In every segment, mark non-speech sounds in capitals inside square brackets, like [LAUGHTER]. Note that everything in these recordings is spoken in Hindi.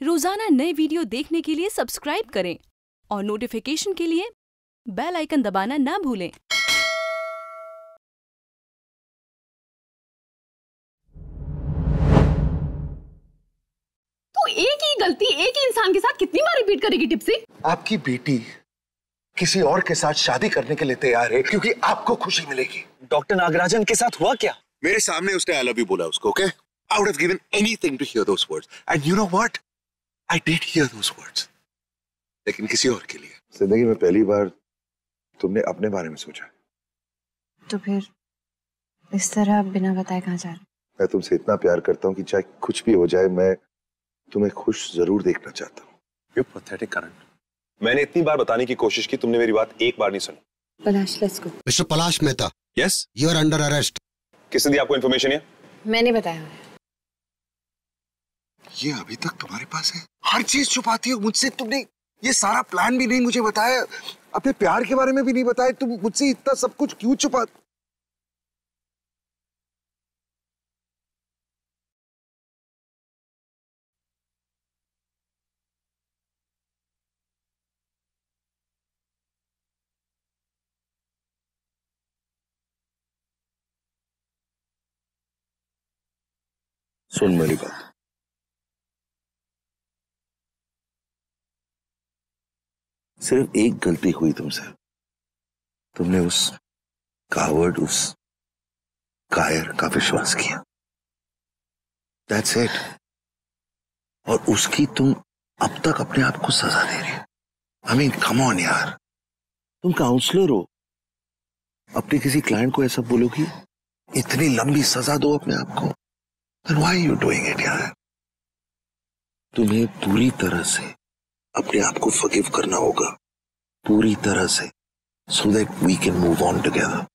रोज़ाना नए वीडियो देखने के लिए सब्सक्राइब करें और नोटिफिकेशन के लिए बेल आइकन दबाना ना भूलें। तो एक ही गलती एक ही इंसान के साथ कितनी बार रिपीट करेगी टिप्सी आपकी बेटी किसी और के साथ शादी करने के लिए तैयार है क्योंकि आपको खुशी मिलेगी। डॉक्टर नागराजन के साथ हुआ क्या? मेरे सामने उसने आई लव यू बोला उसको okay I would have given anything to hear those words and you know what I did hear those words लेकिन किसी और के लिए। ज़िंदगी में पहली बार तुमने अपने बारे में सोचा। तो फिर इस तरह बिना बताए कहाँ जा रहे मैं तुमसे इतना प्यार करता हूँ कि चाहे कुछ भी हो जाए मैं तुम्हें खुश ज़रूर देखना चाहता हूँ। यू पैथेटिक करण मैंने इतनी बार बताने की कोशिश की तुमने मेरी बात एक बार नहीं सुनी। Palash let's go mister Palash Mehta yes you are under arrest किसने दी आपको इन्फॉर्मेशन है? मैंने बताया है। ये अभी तक तुम्हारे पास है। हर चीज़ छुपाती हो मुझसे तुमने ये सारा प्लान भी नहीं मुझे बताया। अपने प्यार के बारे में भी नहीं बताया। तुम मुझसे इतना सब कुछ क्यों छुपा सुन मेरी बात। सिर्फ़ एक गलती हुई तुमसे। तुमने उस कावर्ड उस कायर का विश्वास किया। दैट्स इट और उसकी तुम अब तक अपने आप को सजा दे रही हो। आई मीन कम ऑन यार। तुम काउंसलर हो। अपने किसी क्लाइंट को ऐसा बोलोगी, इतनी लंबी सजा दो अपने आप को। Why are you doing it यार? तुम्हें पूरी तरह से अपने आप को फगिव करना होगा। पूरी तरह से so that we can move on together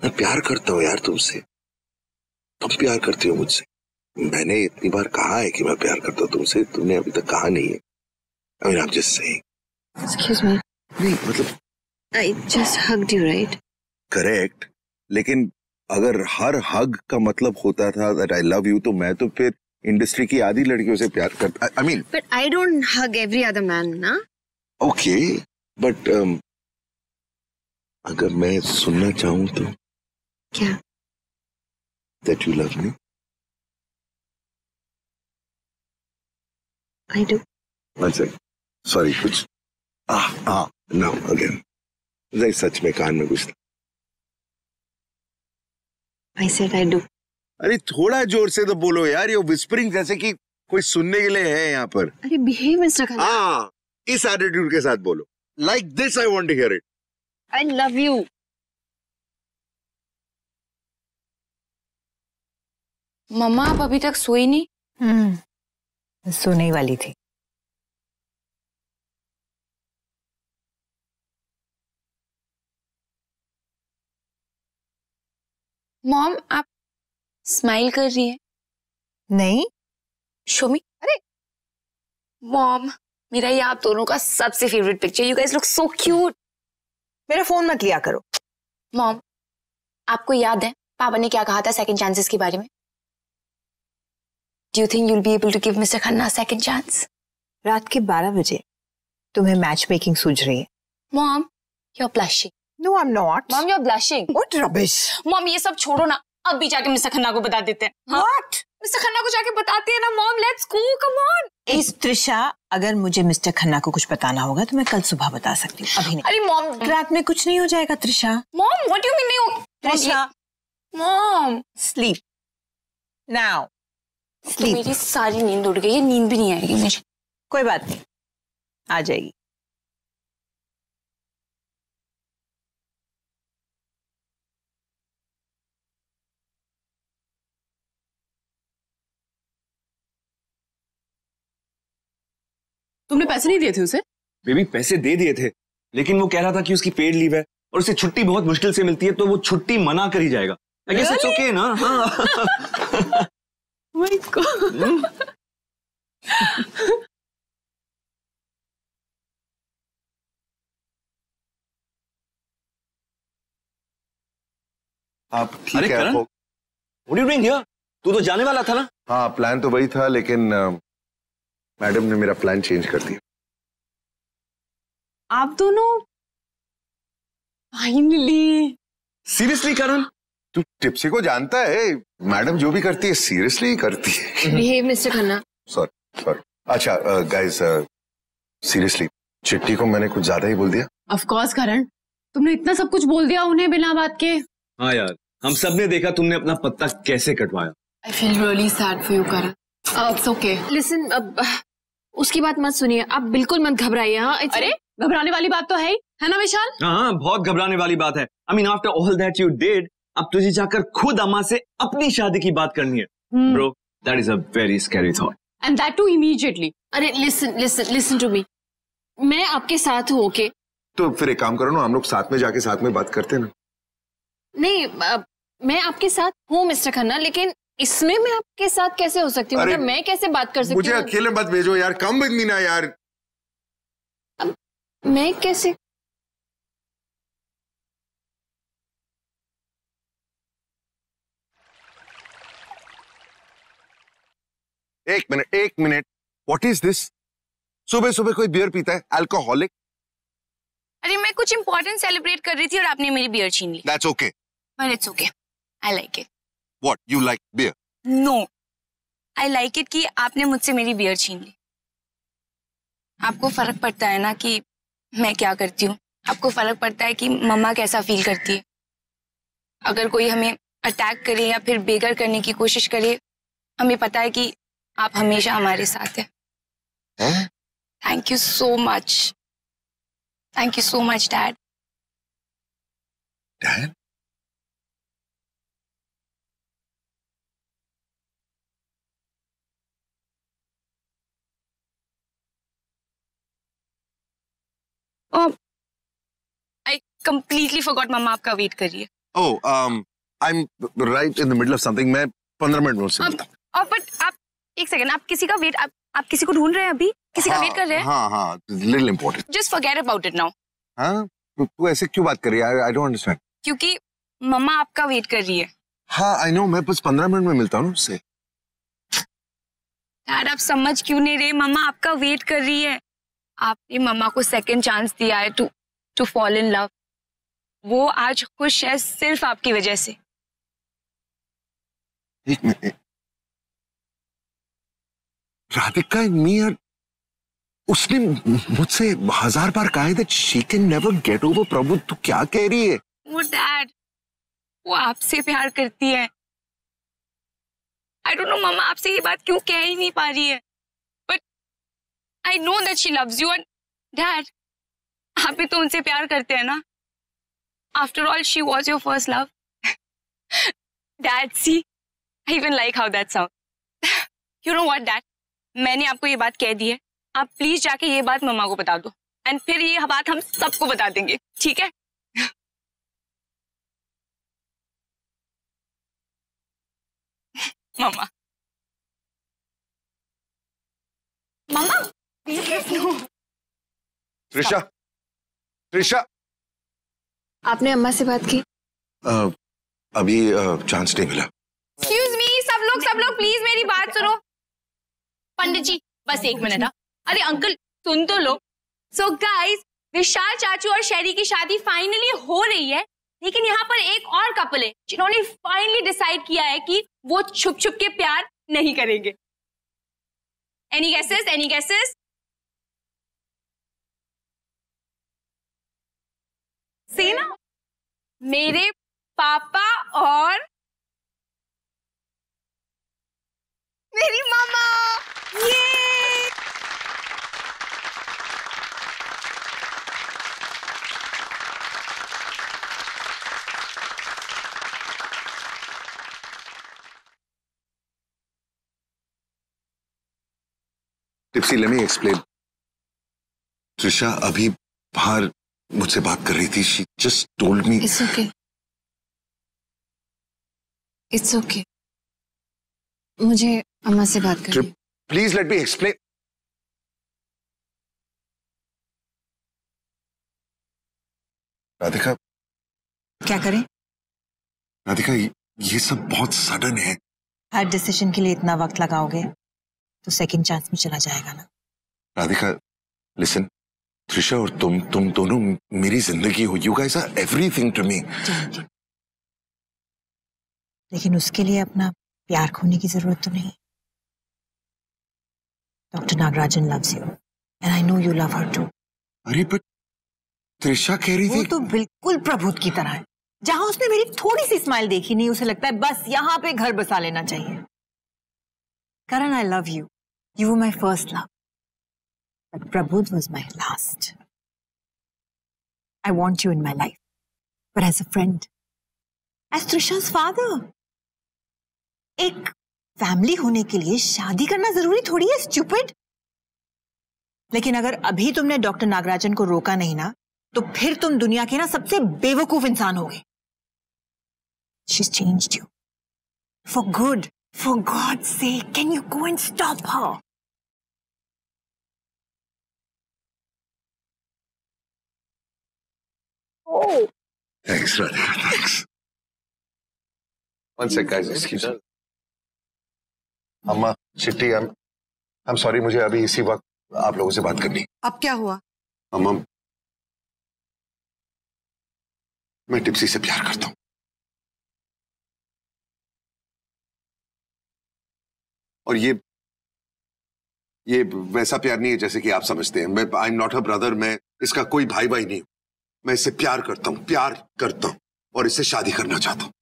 मैं प्यार करता हूँ यार तुमसे। तुम प्यार करती हो मुझसे। मैंने इतनी बार कहा है कि मैं प्यार करता हूँ तुमसे तुमने अभी तक कहा नहीं है। आई मीन आप जस्ट सेइंग एक्सक्यूज मी नहीं मतलब I just hugged you right correct लेकिन अगर हर हग का मतलब होता था दैट आई लव यू तो मैं तो फिर इंडस्ट्री की आधी लड़कियों से प्यार करता I mean but I don't hug every other man ना ओके बट अगर मैं सुनना चाहूँ तो क्या? That you love me I do अच्छा सॉरी कुछ ah ah no again. नहीं सच में कान में कुछ था आई सेड आई डू अरे थोड़ा ज़ोर से तो बोलो यार ये विस्परिंग जैसे कि कोई सुनने के लिए है यहाँ पर। अरे बिहेव मिस्टर खन्ना हाँ इस एटीट्यूड के साथ बोलो। Like this I want to hear it I love you mamma आप अभी तक सोई नहीं? हम्म सोने ही वाली थी। मॉम आप स्माइल कर रही है। नहीं। शोमी अरे! मॉम मेरा ये आप दोनों का सबसे favourite picture you guys look so cute मेरा फ़ोन मत लिया करो। मॉम आपको याद है पापा ने क्या कहा था सेकंड चांसेस के बारे में? Do you think you will be able to give mister Khanna second chance रात के बारह बजे तुम्हें मैच मेकिंग सूझ रही है। Mom you are blushing no I am not mom you are blushing what rubbish mom ये सब छोड़ो ना। अब भी जाके मिस्टर खन्ना को बता देते हैं? व्हाट मिस्टर खन्ना को जाके बताते हैं ना mom let's go come on इस त्रिशा अगर मुझे मिस्टर खन्ना को कुछ बताना होगा तो मैं कल सुबह बता सकती हूँ अभी नहीं। अरे मॉम रात में कुछ नहीं हो जाएगा Trisha mom what you mean नहीं हो Trisha mom sleep now sleep मेरी सारी नींद उड़ गई है नींद भी नहीं आएगी मुझे। कोई बात नहीं। आ जाएगी। तुमने पैसे नहीं दिए थे उसे? बेबी पैसे दे दिए थे लेकिन वो कह रहा था कि उसकी पेड लीव है और उसे छुट्टी बहुत मुश्किल से मिलती है तो वो छुट्टी मना कर ही जाएगा। आई गेस इट्स ओके ना? हाँ। [LAUGHS] माय गॉड आप ठीक है Karan? What you doing here तू तो जाने वाला था ना? हाँ प्लान तो वही था लेकिन मैडम ने मेरा प्लान चेंज कर दिया। आप दोनों फाइनली सीरियसली करण तू टिप्सी को जानता है? मैडम जो भी करती है सीरियसली करती है। Behave mister Khanna sorry sorry अच्छा गाइस सीरियसली चिट्टी को मैंने कुछ ज़्यादा ही बोल दिया? ऑफ़ कोर्स करण तुमने इतना सब कुछ बोल दिया उन्हें बिना बात के। हाँ यार हम सबने देखा तुमने अपना पत्ता कैसे कटवाया। I feel really sad for you Karan it's okay listen अब उसकी बात मत सुनिए। आप बिल्कुल मत घबराइए हाँ? अरे घबराने वाली बात तो है ही। है ना विशाल? हाँ हाँ बहुत घबराने वाली बात है। I mean after all that you did अब तुझे जाकर खुद अम्मा से अपनी शादी की बात करनी है। Bro that is a very scary thought and that too immediately अरे listen listen listen to me मैं आपके साथ हूँ ओके तो फिर एक काम करो ना हम लोग साथ में जाके साथ में बात करते ना। नहीं अब मैं आपके साथ हूँ मिस्टर खन्ना लेकिन इसमें मैं आपके साथ कैसे हो सकती हूँ? मतलब मैं कैसे बात कर सकती मुझे हूँ? अकेले मत भेजो यार कम विद मी ना यार। मैं कैसे? एक मिनट एक मिनट। व्हाट इज़ दिस सुबह सुबह कोई बियर पीता है? अल्कोहलिक अरे मैं कुछ इंपॉर्टेंट सेलिब्रेट कर रही थी और आपने मेरी बियर छीन ली। That's okay but it's okay I like it what you like beer no I like it कि आपने मुझसे मेरी बियर छीन ली। आपको फ़र्क पड़ता है ना कि मैं क्या करती हूँ? आपको फ़र्क पड़ता है कि मम्मा कैसा फील करती है? अगर कोई हमें अटैक करे या फिर बेगर करने की कोशिश करे हमें पता है कि आप हमेशा हमारे साथ हैं? Thank you so much thank you so much dad dad I completely forgot mamma आपका वेट कर रही है oh um I am right in the middle of something मैं 15 मिनट में उससे मिलता और बट आप एक सेकंड आप किसी का वेट आप, आप किसी को ढूंढ रहे हैं अभी? किसी का वेट कर रहे हैं? हाँ हाँ little important just forget about it now हाँ? तू ऐसे क्यों बात कर रही है? आई डोंट अंडरस्टैंड क्योंकि मम्मा आपका वेट कर रही है। हाँ आई नो मैं बस 15 मिनट में मिलता हूँ उससे। यार आप समझ क्यों नहीं रहे? मम्मा आपका वेट कर रही है। आपने मम्मा को सेकेंड चांस दिया है to to fall in love वो आज खुश है सिर्फ़ आपकी वजह से। एक मिनट राधिका मी यार उसने मुझसे हज़ार बार कहा है that she can never get over Prabhu तू क्या कह रही है? वो डैड वो आपसे प्यार करती है। आई डोंट नो मम्मा आपसे ये बात क्यों कह ही नहीं पा रही है? I know that she loves you and dad आप भी तो उनसे प्यार करते हैं ना? After all she was your first love dad see I even like how that sound you know what dad मैंने आपको ये बात कह दी है। आप प्लीज़ जाके ये बात मम्मा को बता दो। एंड फिर ये बात हम सबको बता देंगे। ठीक है? [LAUGHS] मम्मा। मम्मा? त्रिशा। त्रिशा। आपने अम्मा से बात की? अ, अभी चांस नहीं मिला। एक्सक्यूज मी सब लोग सब लोग प्लीज़ मेरी बात सुनो। पंडित जी बस एक मिनट हाँ। अरे अंकल सुन तो लो। सो गाइस विशाल चाचू और शैरी की शादी फाइनली हो रही है लेकिन यहाँ पर एक और कपल है जिन्होंने फाइनली डिसाइड किया है कि वो छुप छुप के प्यार नहीं करेंगे। एनी गैसेस एनी गैसेस सेना मेरे पापा और मेरी मामा। ये। Tipsy let me explain Trisha अभी बाहर मुझसे बात कर रही थी she just told me it's okay it's okay मुझे अम्मा से बात करनी है। Please let me explain Radhika. क्या करें? राधिका ये, ये सब बहुत सडन है। हर डिसीज़न के लिए इतना वक्त लगाओगे तो सेकंड चांस में चला जाएगा ना। राधिका लिसन त्रिशा और तुम तुम दोनों मेरी ज़िंदगी हो। You guys are everything to me लेकिन उसके लिए अपना प्यार खोने की ज़रूरत तो नहीं। Doctor Nagarajan loves you and I know you love her too अरे बट त्रिशा कह रही वो थी तो बिल्कुल प्रभुत की तरह है। जहाँ उसने मेरी थोड़ी सी स्माइल देखी नहीं उसे लगता है बस यहाँ पे घर बसा लेना चाहिए। Karan I love you you my first love but Prabudh was my last I want you in my life but as a friend as Trisha's father एक फैमिली होने के लिए शादी करना ज़रूरी थोड़ी है स्टूपिड लेकिन अगर अभी तुमने डॉक्टर नागराजन को रोका नहीं ना तो फिर तुम दुनिया के ना सबसे बेवकूफ़ इंसान होगे She's changed you. For good. For God's sake, can you go and stop her? Thanks Radhika thanks One sec, guys. Excuse me. अम्मा चिट्टी आई एम सॉरी मुझे अभी इसी वक्त आप लोगों से बात करनी अब क्या हुआ? अम्मा मैं टिप्सी से प्यार करता हूँ। और ये ये वैसा प्यार नहीं है जैसे कि आप समझते हैं। मैं I am not a brother मैं इसका कोई भाई भाई नहीं हूँ। मैं इससे प्यार करता हूँ प्यार करता हूँ और इसे शादी करना चाहता हूँ।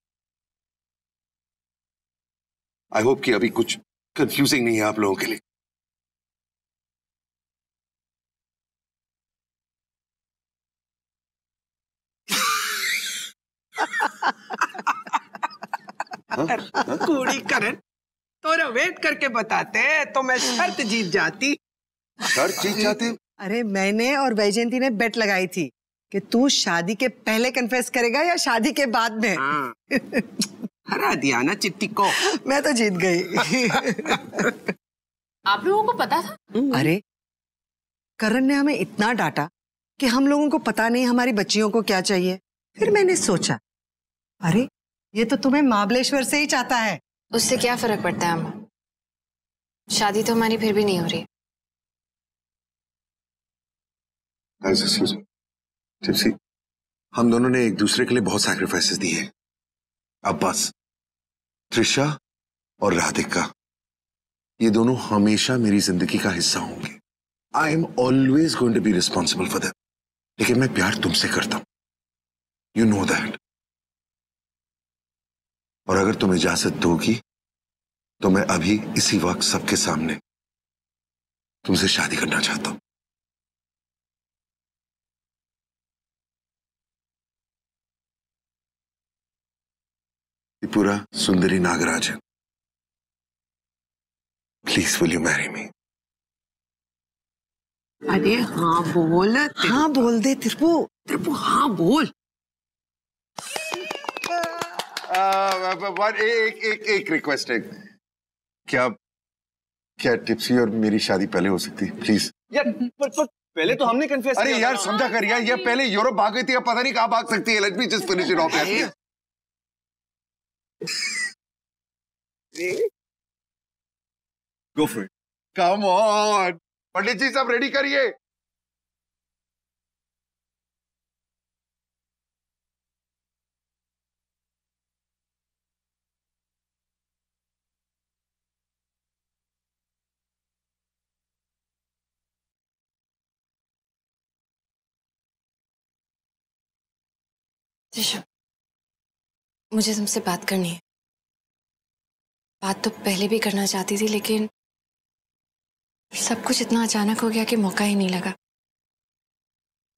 आई होप कि अभी कुछ कंफ्यूजिंग नहीं है आप लोगों के लिए। कूड़ी करण तोरा वेट करके बताते तो मैं शर्त जीत जाती। सर जीत जाते? अरे मैंने और वैजयंती ने बेट लगाई थी। कि तू शादी के पहले कन्फेस करेगा या शादी के बाद में? [LAUGHS] हरा दिया ना चिट्टी को। मैं तो जीत गई। [LAUGHS] आप लोगों को पता था? अरे करण ने हमें इतना डांटा कि हम लोगों को पता नहीं हमारी बच्चियों को क्या चाहिए। फिर मैंने सोचा अरे ये तो तुम्हें महाबलेश्वर से ही चाहता है। उससे क्या फ़र्क पड़ता है अम्मा? शादी तो हमारी फिर भी नहीं हो रही. टिप्सी हम दोनों ने एक दूसरे के लिए बहुत सैक्रिफाइसेस दिए हैं, अब बस त्रिशा और राधिका, ये दोनों हमेशा मेरी ज़िंदगी का हिस्सा होंगे। I am always going to be responsible for that लेकिन मैं प्यार तुमसे करता हूँ। यू नो दैट और अगर तुम इजाज़त दोगी तो मैं अभी इसी वक्त सबके सामने तुमसे शादी करना चाहता हूँ। Tripura Sundari Nagarajan. Please will you marry me अरे हाँ बोल हाँ बोल दे तिरपू तिरपू हाँ बोल। एक एक एक रिक्वेस्ट है क्या क्या टिप्सी और मेरी शादी पहले हो सकती है? प्लीज़ यार पर, पर पहले तो हमने कन्फेस अरे यार समझा कर यार ये पहले यूरोप भाग गई थी अब पता नहीं कहाँ भाग सकती है। Let me just finish it off go for it come on Pandit ji सब रेडी करिए त्रिशा मुझे तुमसे बात करनी है। बात तो पहले भी करना चाहती थी, लेकिन सब कुछ इतना अचानक हो गया कि मौका ही नहीं लगा।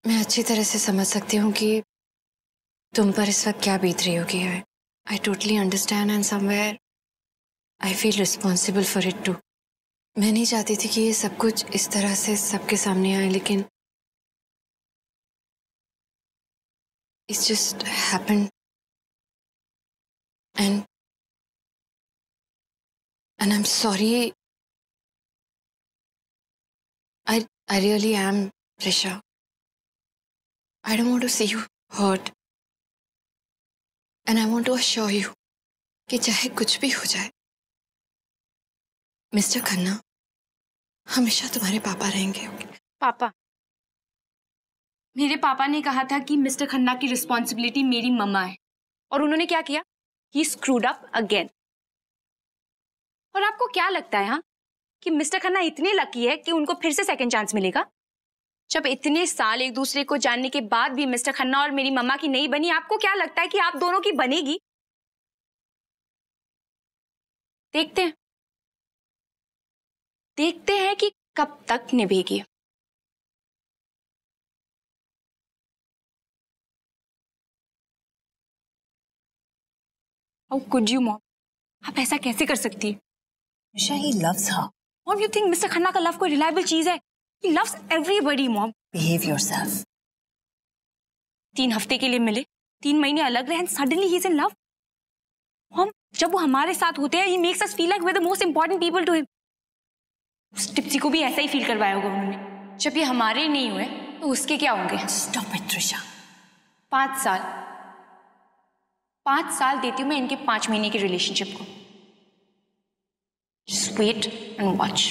मैं अच्छी तरह से समझ सकती हूँ कि तुम पर इस वक्त क्या बीत रही होगी। है I totally understand and somewhere I feel responsible for it too मैं नहीं चाहती थी कि ये सब कुछ इस तरह से सबके सामने आए, लेकिन it's just happened and and i'm sorry. I i really am, risha. I don't want to see you hurt. And i want to assure you कि चाहे कुछ भी हो जाए मिस्टर खन्ना हमेशा तुम्हारे पापा रहेंगे। पापा। मेरे पापा ने कहा था कि मिस्टर खन्ना की रिस्पॉन्सिबिलिटी मेरी मम्मा है। और उन्होंने क्या किया? ही स्क्रूड अप अगेन और आपको क्या लगता है हाँ? कि मिस्टर खन्ना इतने लकी है कि उनको फिर से सेकेंड चांस मिलेगा? जब इतने साल एक दूसरे को जानने के बाद भी मिस्टर खन्ना और मेरी मम्मा की नहीं बनी, आपको क्या लगता है कि आप दोनों की बनेगी? देखते हैं। देखते हैं कि कब तक निभेगी। How could you, mom? आप ऐसा कैसे कर सकती है Nisha, he loves her. Mom you think mister Khanna का लव कोई रिलायबल चीज़ है he loves everybody mom Behave yourself. तीन हफ़्ते के लिए मिले तीन महीने अलग रहे suddenly he is in love mom जब वो हमारे साथ होते हैं he makes us feel like they the most important people to him उस टिप्सी को भी ऐसा ही फील करवाया होगा उन्होंने जब ये हमारे नहीं हुए तो उसके क्या होंगे Stop it, Trisha. पाँच साल पाँच साल देती हूँ मैं इनके पाँच महीने की रिलेशनशिप को। Wait and watch.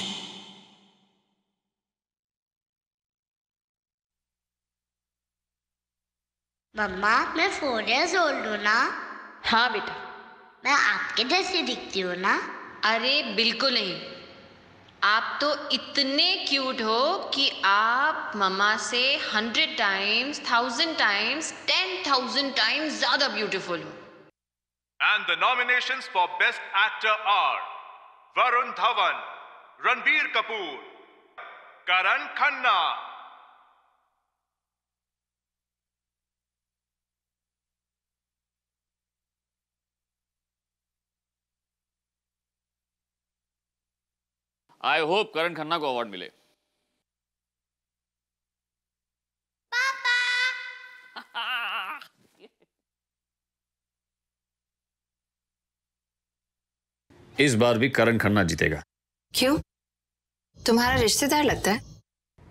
मम्मा मैं फोर इयर्स ओल्ड हूँ ना। हाँ बेटा। मैं आपके जैसी दिखती हूँ ना। अरे बिल्कुल नहीं। आप तो इतने क्यूट हो कि आप मम्मा से hundred times thousand times ten thousand times ज़्यादा ब्यूटीफुल हो। And the nomination for best actor are Varun Dhawan Ranbir Kapoor Karan Khanna I hope Karan Khanna को अवार्ड मिले। इस बार भी करण खन्ना जीतेगा। क्यों? तुम्हारा रिश्तेदार लगता है।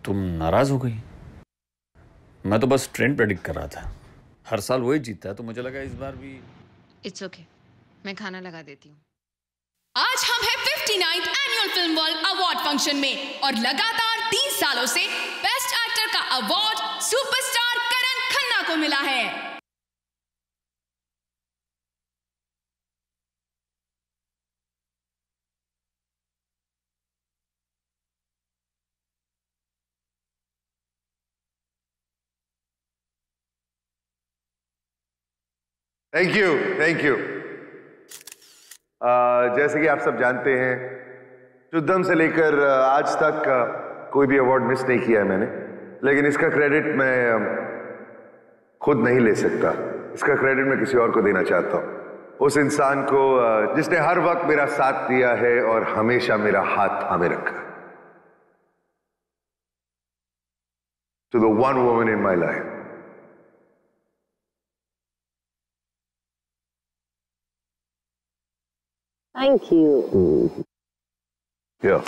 तुम नाराज़ हो गई। मैं तो बस ट्रेंड प्रेडिक्ट कर रहा था। हर साल वही जीतता है तो मुझे लगा इस बार भी इट्स ओके okay. मैं खाना लगा देती हूँ। आज हम हैं 59th annual film world award function में और लगातार तीन सालों से बेस्ट एक्टर का अवार्ड सुपरस्टार करण खन्ना को मिला है। थैंक यू थैंक यू जैसे कि आप सब जानते हैं शुद्धम से लेकर आज तक कोई भी अवार्ड मिस नहीं किया है मैंने। लेकिन इसका क्रेडिट मैं खुद नहीं ले सकता। इसका क्रेडिट मैं किसी और को देना चाहता हूँ। उस इंसान को जिसने हर वक्त मेरा साथ दिया है और हमेशा मेरा हाथ थामे रखा to the one woman in my life Thank you. Yeah.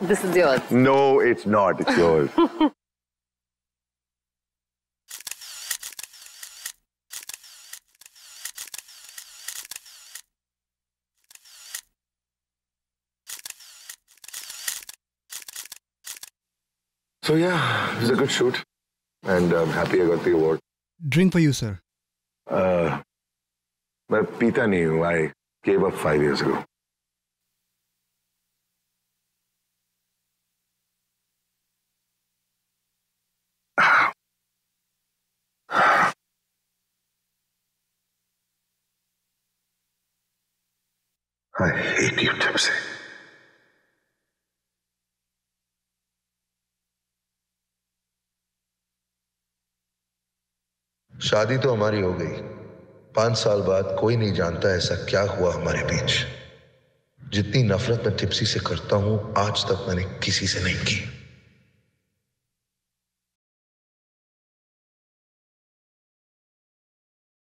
This is yours. No, it's not. It's yours. [LAUGHS] so yeah, it was a good shoot, and I'm happy I got the award. Drink for you, sir. Uh, मैं पीता नहीं हूँ आई gave up five years ago. I hate you, Tipsy. शादी तो हमारी हो गई पाँच साल बाद कोई नहीं जानता ऐसा क्या हुआ हमारे बीच। जितनी नफरत मैं टिप्सी से करता हूँ, आज तक मैंने किसी से नहीं की।